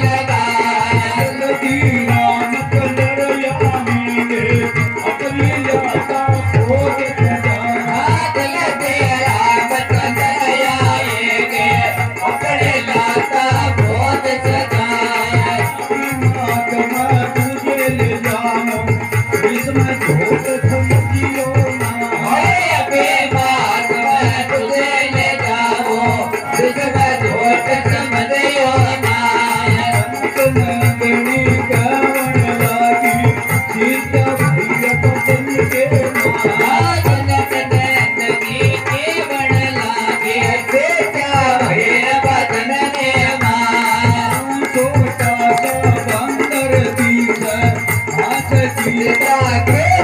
Bye. Let's get it on, baby.